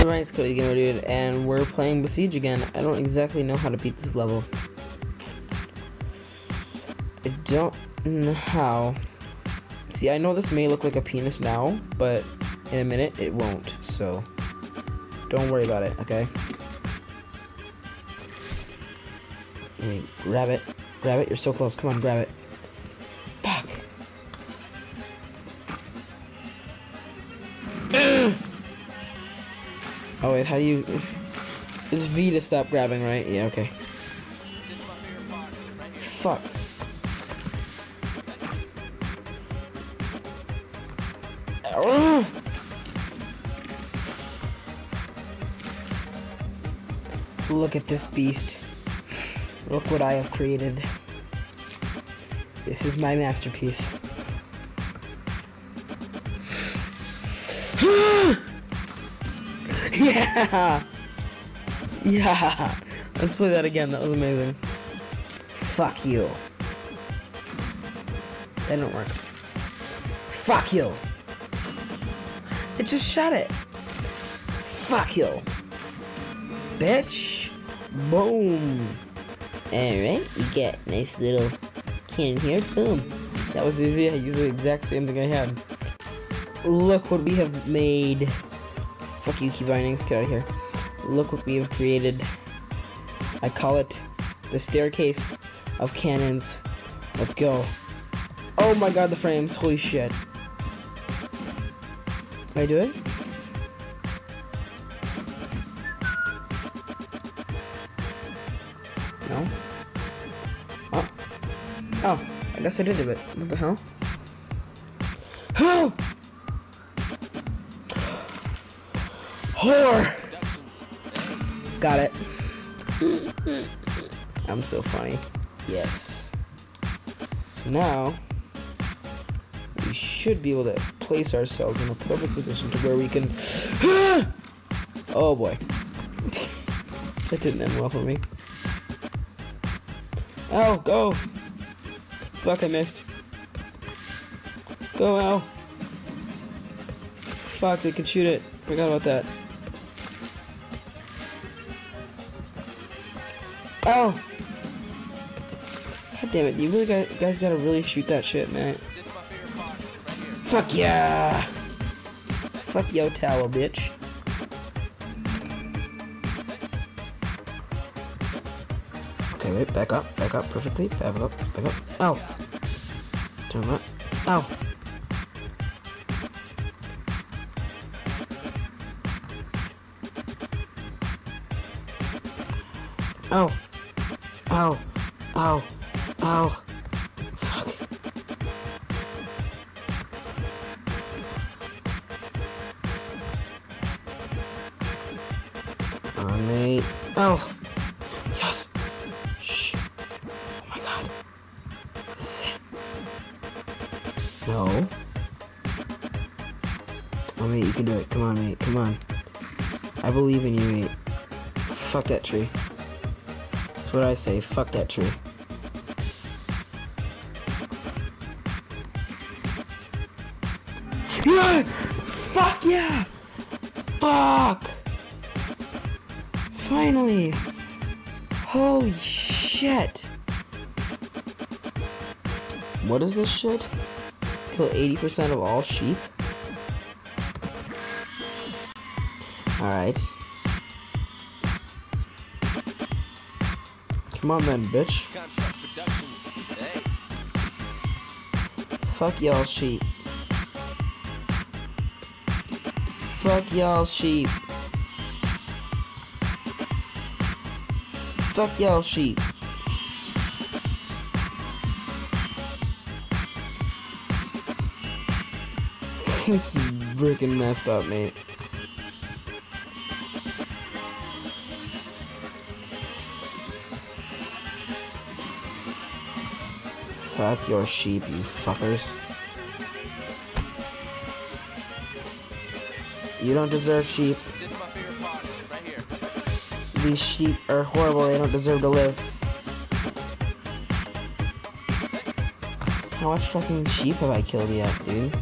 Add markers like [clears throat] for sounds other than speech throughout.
everyone, it's Gamer Dude, and we're playing Besiege again. I don't exactly know how to beat this level. I don't know how. See, I know this may look like a penis now, but in a minute it won't, so don't worry about it, okay? Let me grab it. Grab it, you're so close. Come on, grab it. Fuck. [clears throat] Oh wait, how do you... It's V to stop grabbing, right? Yeah, okay. Fuck. Look at this beast. Look what I have created. This is my masterpiece. [sighs] Yeah! Yeah! Let's play that again. That was amazing. Fuck you. That didn't work. Fuck you. It just shot it. Fuck you. Bitch. Boom. Alright, we get nice little cannon here. Boom. That was easy. I used the exact same thing I had. Look what we have made. Fuck you, key bindings. Get out of here. Look what we have created. I call it the staircase of cannons. Let's go. Oh my god, the frames. Holy shit. Can I do it? No? Oh. Oh, I guess I did do it. What the hell? Oh! [gasps] Whore! Got it. I'm so funny. Yes. So now, we should be able to place ourselves in a perfect position to where we can. [gasps] oh boy. [laughs] that didn't end well for me. Ow, go! Fuck, I missed. Go, ow. Fuck, they can shoot it. Forgot about that. Oh! God damn it, you really got, guys gotta really shoot that shit, man. Fuck yeah! Fuck yo tower, bitch. Okay, wait, back up, back up perfectly, back up, back up. Ow! Turn that. Ow! Ow! Ow! Ow! Ow! Fuck. On mate. Oh! No. Come on, oh, mate, you can do it. Come on, mate. Come on. I believe in you, mate. Fuck that tree. That's what I say. Fuck that tree. Yeah! Fuck yeah! Fuck! Finally! Holy shit! What is this shit? Kill 80% of all sheep? Alright. Come on then, bitch. Fuck y'all sheep. Fuck y'all sheep. Fuck y'all sheep. This is freaking messed up, mate. Fuck your sheep, you fuckers. You don't deserve sheep. These sheep are horrible, they don't deserve to live. How much fucking sheep have I killed yet, dude?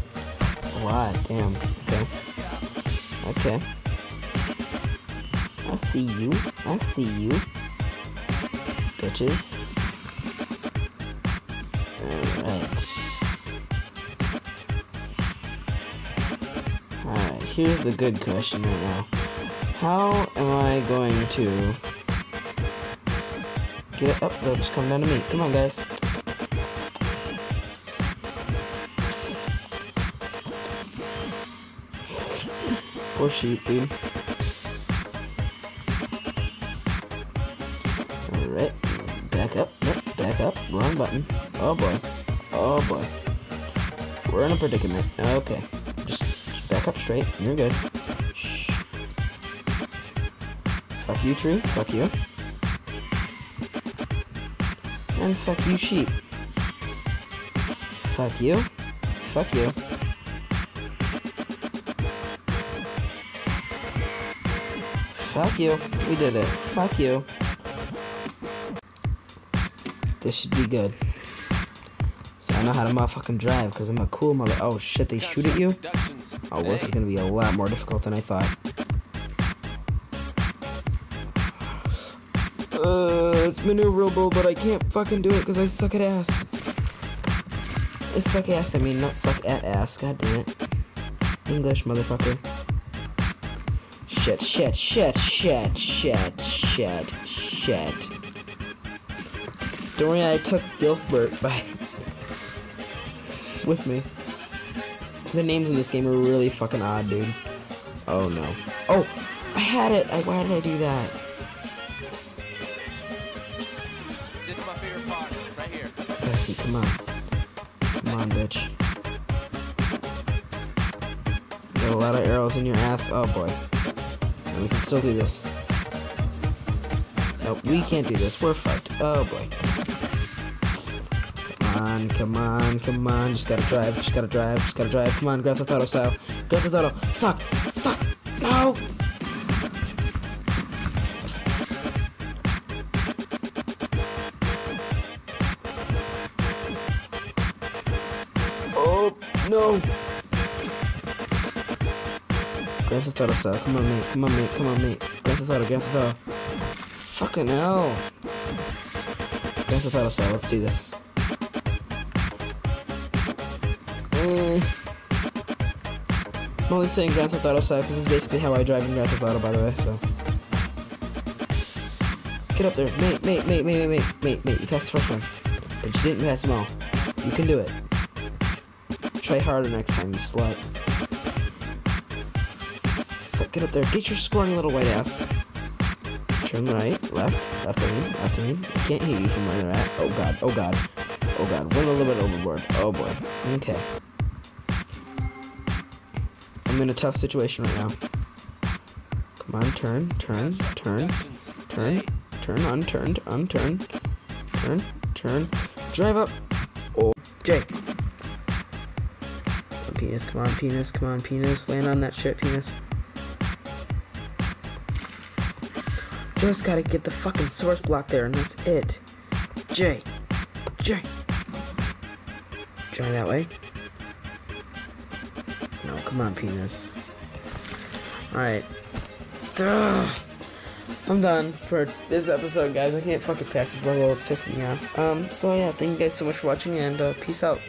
Lot, damn. Okay. Okay. I see you. I see you. Bitches. Alright. Alright, here's the good question right now. How am I going to get up? They'll just come down to me. Come on, guys. Sheep, dude. Alright. Back up. Back up. Wrong button. Oh boy. Oh boy. We're in a predicament. Okay. Just, just back up straight. You're good. Shh. Fuck you, tree. Fuck you. And fuck you, sheep. Fuck you. Fuck you. Fuck you. We did it. Fuck you. This should be good. So I know how to motherfucking drive because I'm a cool mother. Oh shit, they shoot at you? Oh, this is gonna be a lot more difficult than I thought. Uh, it's maneuverable, but I can't fucking do it because I suck at ass. I suck ass, I mean, not suck at ass. God damn it. English, motherfucker. Shit, shit, shit, shit, shit, shit, shit. Don't worry, I took Gilfbert by with me. The names in this game are really fucking odd, dude. Oh no. Oh, I had it. I, why did I do that? This is my favorite part, right here. Bessie, come on. Come on, bitch. You got a lot of arrows in your ass. Oh boy. We can still do this. Nope, we can't do this. We're fucked. Oh boy. Come on, come on, come on. Just gotta drive, just gotta drive, just gotta drive. Come on, Grand Theft Auto style. Grand Theft Auto. Fuck! Fuck! No! Oh, no! Grand Theft Auto style. Come on, mate. Come on, mate. Come on, mate. Grand Theft Auto, Grand Theft Auto. Fucking hell. Grand Theft Auto style. Let's do this. I'm only saying Grand Theft Auto style because this is basically how I drive in Grand Theft Auto, by the way, so. Get up there. Mate, mate, mate, mate, mate, mate, mate, mate. You passed the first one. But you didn't pass them all. You can do it. Try harder next time, you slut. Get up there. Get your scrawny little white ass. Turn right, left, left lane, left lane. I can't hear you from where they're at. Oh god, oh god. Oh god, went a little bit overboard. Oh boy. Okay. I'm in a tough situation right now. Come on, turn, turn, turn, turn, turn, unturned, unturned, turn, turn, drive up. Oh, Jay. Penis, come on, penis, come on, penis. Land on that shit, penis. Just gotta get the fucking source block there, and that's it. Jay. Jay. Try that way. No, come on, penis. Alright. I'm done for this episode, guys. I can't fucking pass this level. It's pissing me off. Um, so yeah, thank you guys so much for watching, and uh, peace out.